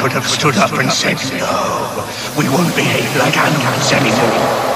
could have stood up and said, no, we won't behave like animals anymore.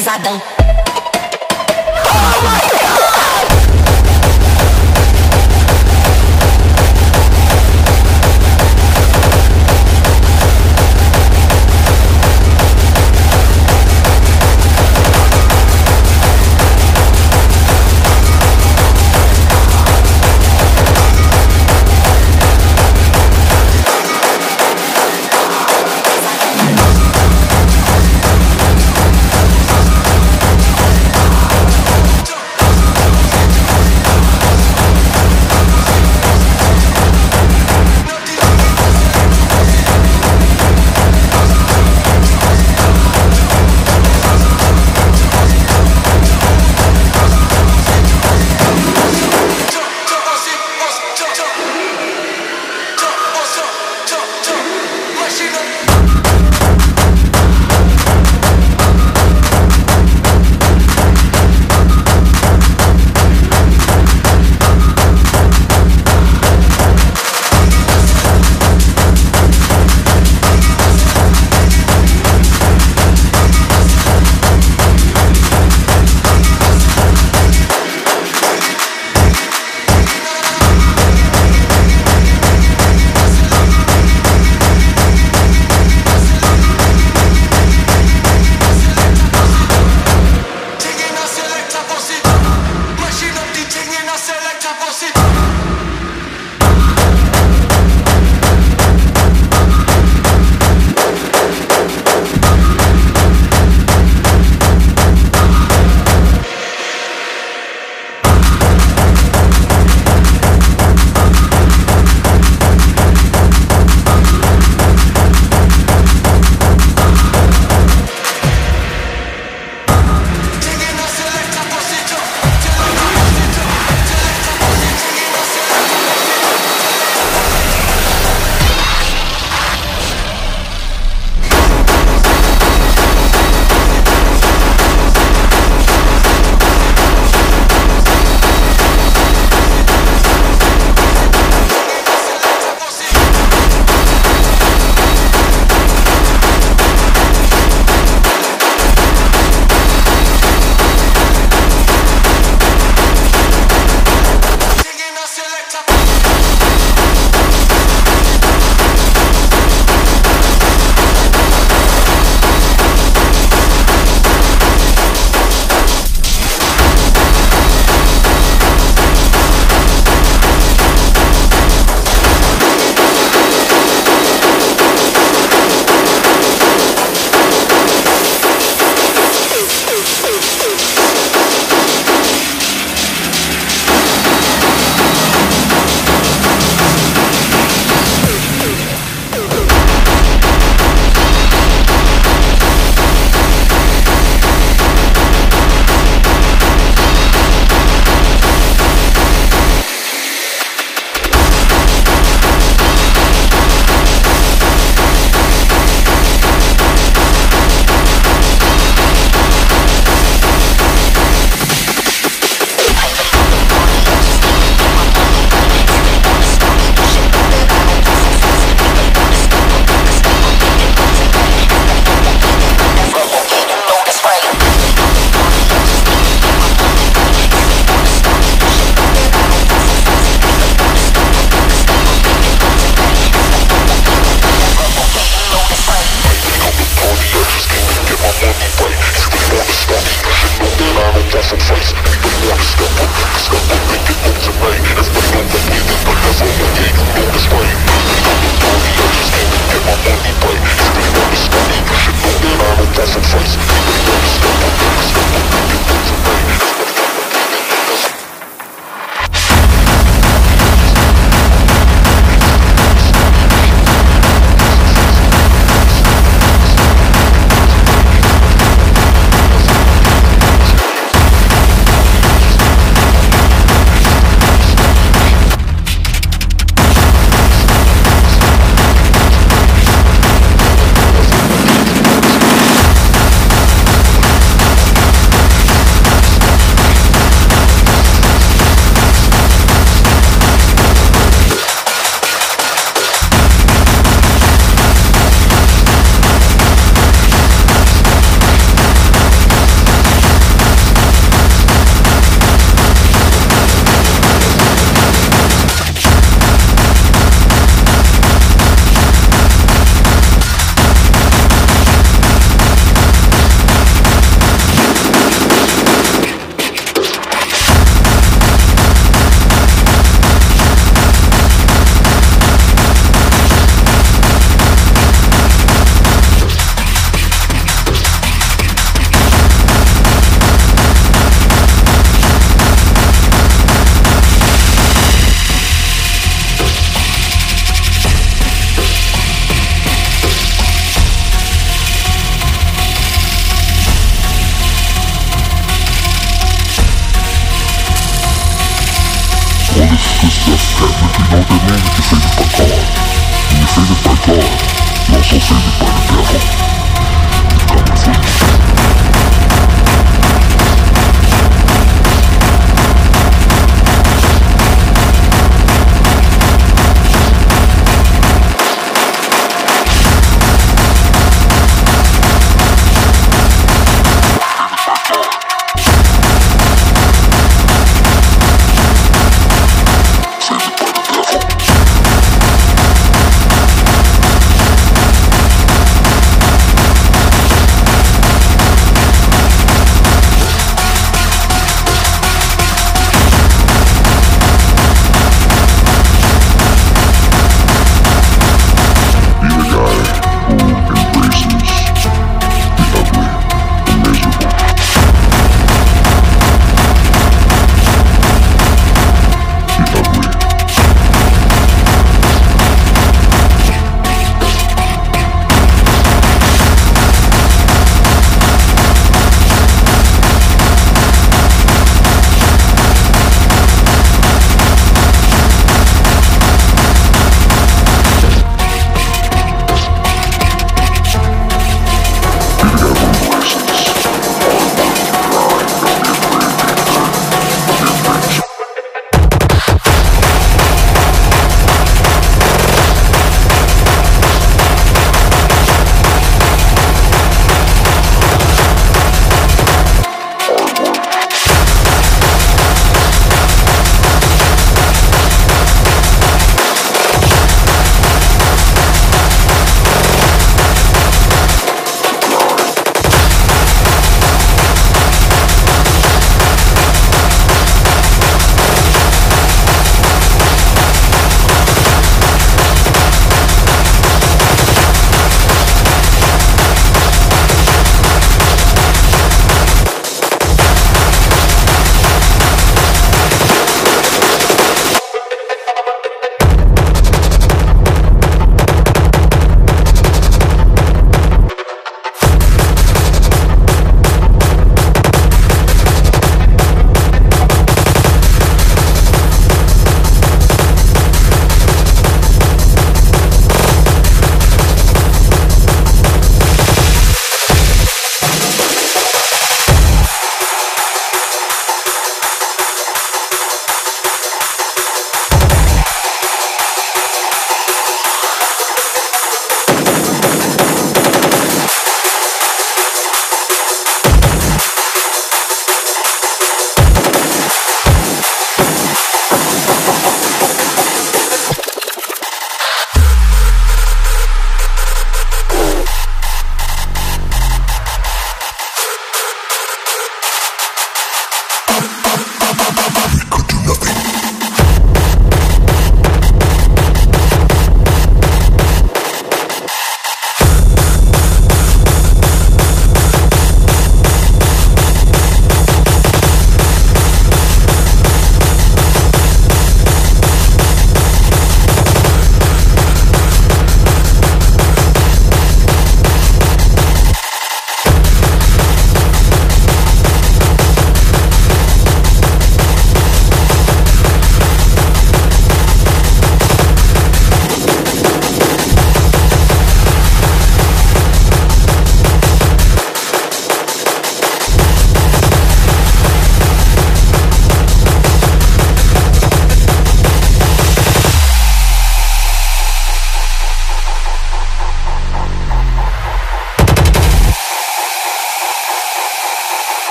Tão, pesadão. Oh